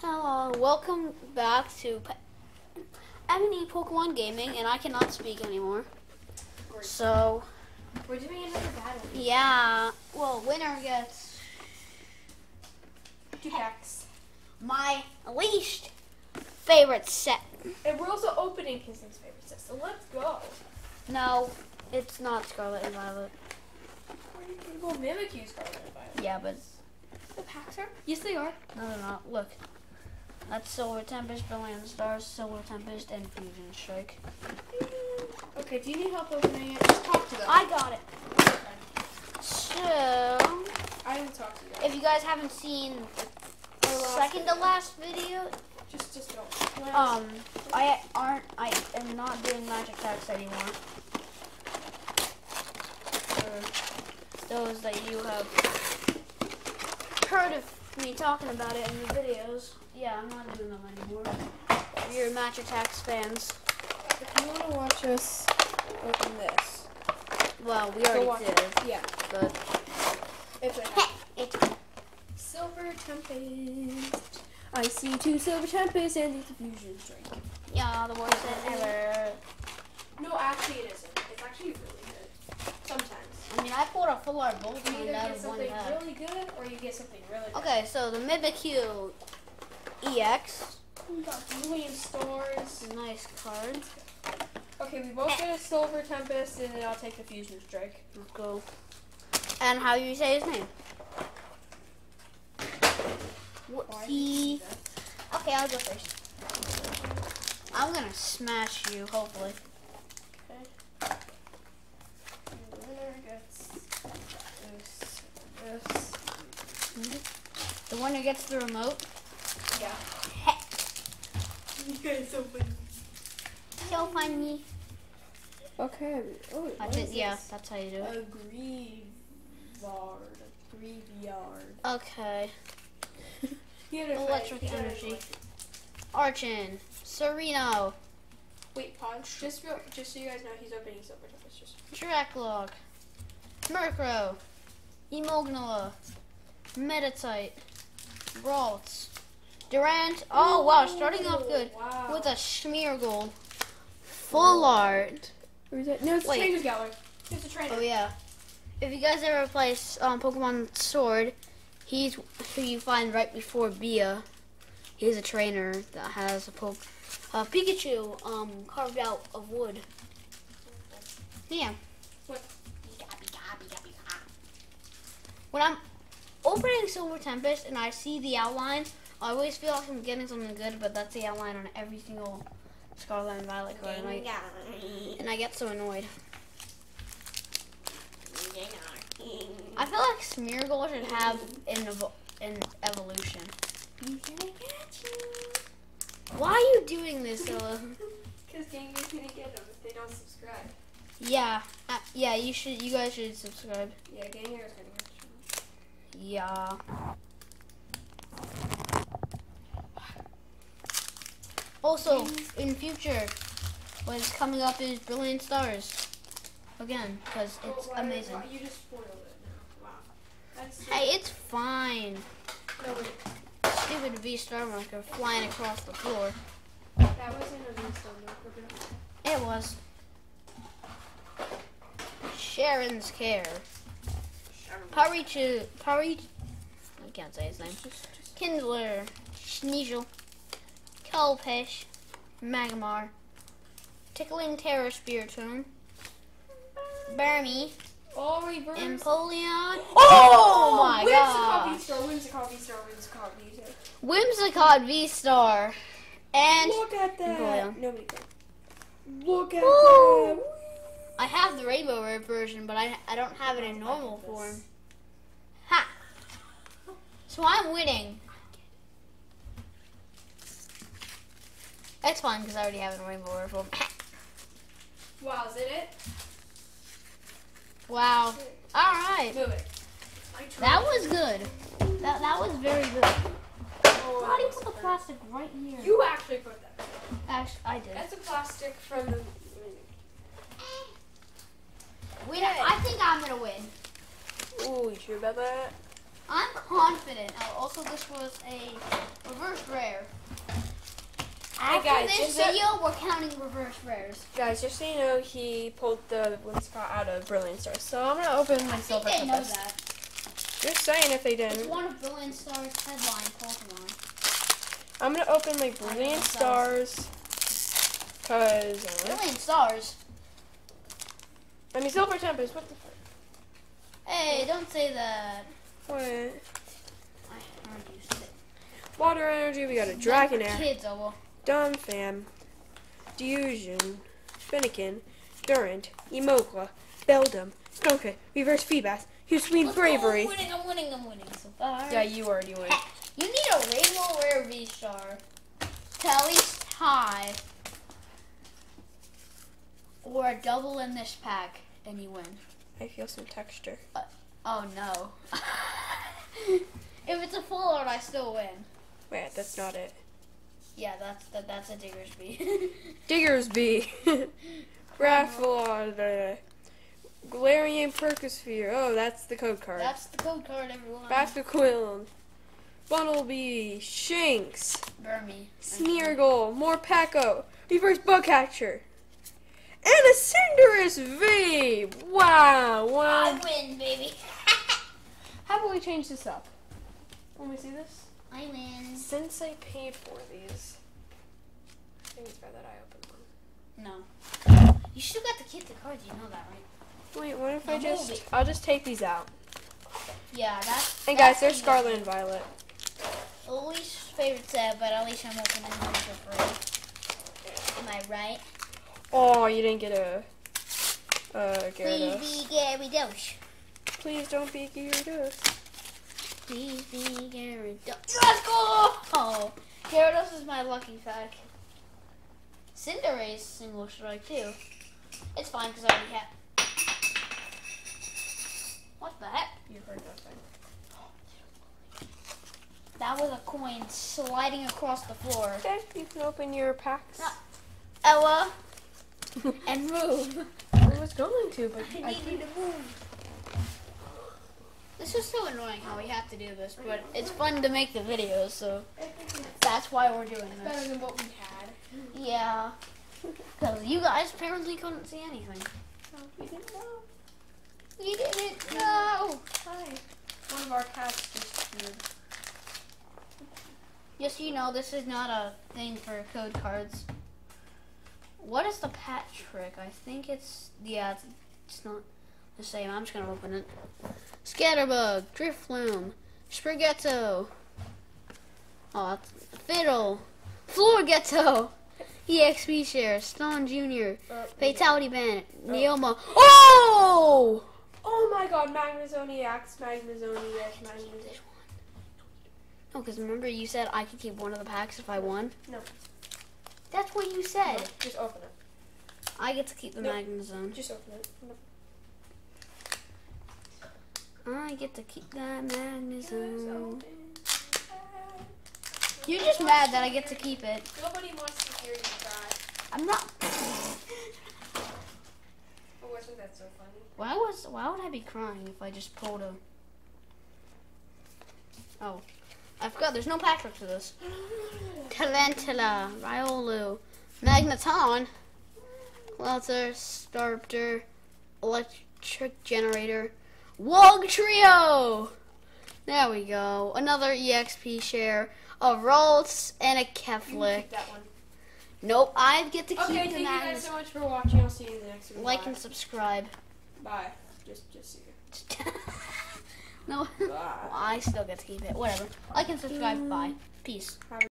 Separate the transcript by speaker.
Speaker 1: Hello, welcome back to Pe- M&E Pokemon Gaming, and I cannot speak anymore. So,
Speaker 2: We're doing another battle.
Speaker 1: yeah, well, winner gets
Speaker 2: Two packs.
Speaker 1: my least favorite set.
Speaker 2: And we're also opening his next favorite set, so let's go.
Speaker 1: No, it's not Scarlet and Violet.
Speaker 2: Go Mimikyu Scarlet and Violet.
Speaker 1: Yeah, but
Speaker 2: The packs are? Yes, they are.
Speaker 1: no, they're not. Look, that's Silver Tempest, Brilliant Stars, Silver Tempest, and Fusion Strike.
Speaker 2: Okay, do you need help opening it? Just talk to them.
Speaker 1: I got it. So,
Speaker 2: I will talk to you. Guys.
Speaker 1: If you guys haven't seen the second to last video,
Speaker 2: Just, just don't.
Speaker 1: Um, I aren't. I am not doing magic attacks anymore. For those that you have heard of me talking about it in the videos, yeah, I'm not doing them anymore. You're magic attacks fans,
Speaker 2: if you want to watch us open this,
Speaker 1: well, we already did,
Speaker 2: it. Yeah.
Speaker 1: but
Speaker 2: If it
Speaker 1: it's
Speaker 2: Silver Tempest. I see two Silver Tempests and the Fusion Strike.
Speaker 1: yeah, the worst set ever.
Speaker 2: No, actually it isn't. It's actually really good. Sometimes.
Speaker 1: I mean, I pulled a full art bolt
Speaker 2: You either
Speaker 1: out
Speaker 2: get
Speaker 1: of one
Speaker 2: something really good or you get something really bad.
Speaker 1: Okay, so the Mimikyu EX,
Speaker 2: We got Brilliant Stars.
Speaker 1: nice card.
Speaker 2: Okay, we both get a Silver Tempest and then I'll take the Fusion Strike.
Speaker 1: Let's go. And how do you say his name? Whoopsie. Okay, I'll go first. I'm gonna smash you, hopefully.
Speaker 2: Okay. The winner gets this, this.
Speaker 1: The one who gets the remote.
Speaker 2: Yeah. You guys so funny.
Speaker 1: So funny.
Speaker 2: Okay. Oh,
Speaker 1: I
Speaker 2: what
Speaker 1: think, yeah,
Speaker 2: this?
Speaker 1: that's how you do it.
Speaker 2: A Greavard. A Grieveyard.
Speaker 1: Okay.
Speaker 2: You gotta fight-
Speaker 1: Electric energy.
Speaker 2: fight.
Speaker 1: Archin. Sereno.
Speaker 2: Wait, pause. Just real, just so you guys know, he's opening Silver Tempest. Just
Speaker 1: Drakloak. Murkrow. Emognola. Meditite. Ralts. Durant. Oh, wow, starting off good.
Speaker 2: Wow.
Speaker 1: with a Smeargle full art.
Speaker 2: Where's that? No, it's
Speaker 1: Wait.
Speaker 2: a trainer's gallery. It's a trainer.
Speaker 1: Oh yeah. If you guys ever play um, Pokemon Sword, he's who you find right before Bea. He's a trainer that has a po- a Pikachu um, carved out of wood. Yeah.
Speaker 2: What?
Speaker 1: When I'm opening Silver Tempest and I see the outline, I always feel like I'm getting something good, but that's the outline on every single Scarlet and Violet card, and I, and I get so annoyed. I feel like Smeargle should have an, evo- an evolution. Why are you doing this, Ella?
Speaker 2: Because Gengar's gonna get them if they don't subscribe.
Speaker 1: yeah, uh, yeah. You should. You guys should subscribe.
Speaker 2: Yeah, Gengar's gonna get them.
Speaker 1: Yeah. Also, in future, what's coming up is Brilliant Stars. Again, because it's
Speaker 2: Oh,
Speaker 1: amazing.
Speaker 2: You just spoiled it. Wow.
Speaker 1: Hey, it's fine.
Speaker 2: No.
Speaker 1: Stupid V Star marker flying across the floor.
Speaker 2: That wasn't a Vista marker, but
Speaker 1: It was. Sharon's care. Parichu. Pari. I can't say his name. Kindler. Sneasel. Kelpish. Magmar. Tickling Terror Spiritomb. Burmy.
Speaker 2: all reverse.
Speaker 1: Empoleon.
Speaker 2: Oh, oh
Speaker 1: my
Speaker 2: Whimsicott
Speaker 1: gosh.
Speaker 2: V-Star, Whimsicott V-Star, Whimsicott V-Star.
Speaker 1: Whimsicott V-Star. And
Speaker 2: Look at that.
Speaker 1: Empoleon.
Speaker 2: Nobody. Look at
Speaker 1: Woo.
Speaker 2: that.
Speaker 1: I have the Rainbow Rare version, but I, I don't have it in normal form. Ha! So I'm winning. That's fine because I already have a Rainbow Rare form.
Speaker 2: Wow, is it it?
Speaker 1: wow. All right.
Speaker 2: Move it.
Speaker 1: That was good. That that was very good.
Speaker 2: Oh,
Speaker 1: How do you put the
Speaker 2: so
Speaker 1: plastic right here?
Speaker 2: You actually put that.
Speaker 1: Actually, I did.
Speaker 2: That's a plastic from the.
Speaker 1: Wait, I think I'm gonna win.
Speaker 2: Oh, you sure about that?
Speaker 1: I'm confident. Oh, also, this was a reverse rare. After
Speaker 2: guys,
Speaker 1: this
Speaker 2: just so-
Speaker 1: video, we're counting reverse rares.
Speaker 2: Guys, just so you know, he pulled the one spot out of Brilliant Stars. So I'm gonna open my
Speaker 1: I think they know
Speaker 2: Tempest.
Speaker 1: that.
Speaker 2: Just saying if they didn't.
Speaker 1: one of Brilliant Star's headline Pokemon.
Speaker 2: I'm gonna open my Brilliant Stars. Cause, uh,
Speaker 1: Brilliant Stars.
Speaker 2: I mean, Silver Tempest, what the fuck?
Speaker 1: Hey, don't say that.
Speaker 2: What?
Speaker 1: I heard you say.
Speaker 2: Water Energy, we got a Dragonair.
Speaker 1: Kids, oh well.
Speaker 2: Donphan, Diffusion, Finnegan, Durant, Emolga, Beldum, Skunka, Reverse Feedback, Husween
Speaker 1: Let's
Speaker 2: Bravery.
Speaker 1: I'm winning, I'm winning, I'm winning so far.
Speaker 2: Yeah, you already win.
Speaker 1: You need a Rainbow Rare V-Star to at least tie. Or a double in this pack, and you win.
Speaker 2: I feel some texture.
Speaker 1: Uh, oh no. if it's a full art, I still win.
Speaker 2: Wait, that's not it.
Speaker 1: Yeah, that's that, that's a Diggersby.
Speaker 2: Diggersby, Raffalon, Galarian Percosphere. Oh, that's the code card.
Speaker 1: that's the code card, everyone.
Speaker 2: Basculin, Bunnelby, Shinx,
Speaker 1: Burmy.
Speaker 2: Smeargle, Morpeko, Reverse Bugcatcher, and a Cinderace V. Wow,
Speaker 1: I
Speaker 2: wow.
Speaker 1: win, baby.
Speaker 2: How about we change this up? Let me see this.
Speaker 1: I win.
Speaker 2: Since I paid for these, I think it's better that I open one.
Speaker 1: No. You still got to keep the cards, you know that, right?
Speaker 2: Wait, what if I just?
Speaker 1: movie.
Speaker 2: I'll just take these out.
Speaker 1: Yeah, that's.
Speaker 2: And guys, there's
Speaker 1: the-
Speaker 2: Scarlet and Violet.
Speaker 1: Least favorite set, but at least I'm opening them for free. Am I right?
Speaker 2: Oh, you didn't get a. Uh,
Speaker 1: Please
Speaker 2: Gyarados.
Speaker 1: be Gyarados.
Speaker 2: Please don't be Gyarados.
Speaker 1: Please be Gyarados. Let's go! Oh, Gyarados is my lucky pack. Cinderace single strike too. It's fine because I already have. What the heck?
Speaker 2: You heard nothing.
Speaker 1: That was a coin sliding across the floor.
Speaker 2: Okay, you can open your packs.
Speaker 1: No. Ella, and move.
Speaker 2: I was going to, but
Speaker 1: I
Speaker 2: I
Speaker 1: need you to move. This is so annoying how we have to do this, but it's fun to make the videos, so that's why we're doing this.
Speaker 2: better than what we had.
Speaker 1: Yeah. Because you guys apparently couldn't see anything.
Speaker 2: We didn't know.
Speaker 1: You didn't know.
Speaker 2: Hi. One of our cats just appeared.
Speaker 1: So you know, this is not a thing for code cards. What is the pat trick? I think it's, yeah, it's, it's not the same. I'm just going to open it. Scatterbug, Drifloon, Spaghetto. Oh, that's Fiddle, Floragato, EXP Share, Stone Jr.,
Speaker 2: Uh,
Speaker 1: Fatality Band, Neoma. Oh!
Speaker 2: Oh my god, Magnezoniax, Magnezoniax, Magnezoniax.
Speaker 1: No, because remember you said I could keep one of the packs if I won?
Speaker 2: No.
Speaker 1: That's what you said.
Speaker 2: Just open it.
Speaker 1: I get to keep the
Speaker 2: No.
Speaker 1: Magnezone.
Speaker 2: Just open it. No.
Speaker 1: I get to keep that
Speaker 2: Just
Speaker 1: Magnezone.
Speaker 2: open.
Speaker 1: You're just mad that I get to keep it.
Speaker 2: Nobody wants to hear you cry.
Speaker 1: I'm not.
Speaker 2: Oh, wasn't that so funny?
Speaker 1: Why was? Why would I be crying if I just pulled a? Oh, I forgot. There's no pack trick to this. Tarountula, Riolu, Magneton, Clouther, Starter, Electric Generator, Wugtrio. There we go. Another EXP share, a Ralts, and a
Speaker 2: You
Speaker 1: Keflick.
Speaker 2: keep that one.
Speaker 1: Nope, I get to keep
Speaker 2: Okay,
Speaker 1: the
Speaker 2: thank you guys so much for watching. I'll see you in the next one.
Speaker 1: Like
Speaker 2: Bye.
Speaker 1: and subscribe.
Speaker 2: Bye. Just, just see you.
Speaker 1: no,
Speaker 2: Bye.
Speaker 1: I still get to keep it. Whatever. Like and subscribe. Bye. Peace.